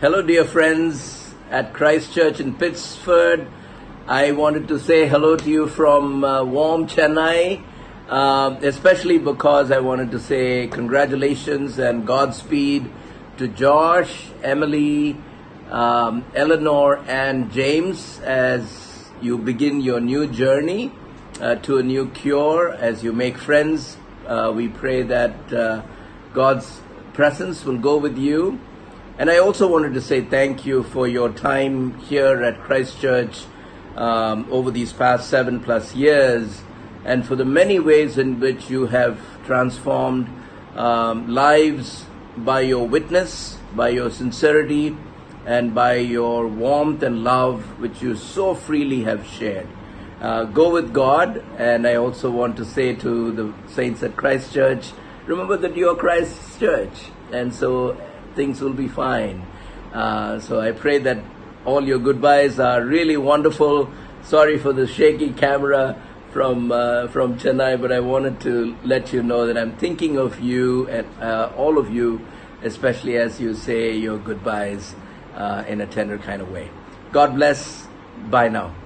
Hello, dear friends at Christ Church in Pittsford. I wanted to say hello to you from uh, warm Chennai, uh, especially because I wanted to say congratulations and Godspeed to Josh, Emily, um, Eleanor, and James as you begin your new journey uh, to a new cure, as you make friends. Uh, we pray that uh, God's presence will go with you. And I also wanted to say thank you for your time here at Christ Church um, over these past seven plus years and for the many ways in which you have transformed um, lives by your witness, by your sincerity, and by your warmth and love, which you so freely have shared. Uh, go with God, and I also want to say to the saints at Christ Church, remember that you're Christ's church, and so things will be fine. Uh, so I pray that all your goodbyes are really wonderful. Sorry for the shaky camera from uh, from Chennai, but I wanted to let you know that I'm thinking of you and uh, all of you, especially as you say your goodbyes uh, in a tender kind of way. God bless. Bye now.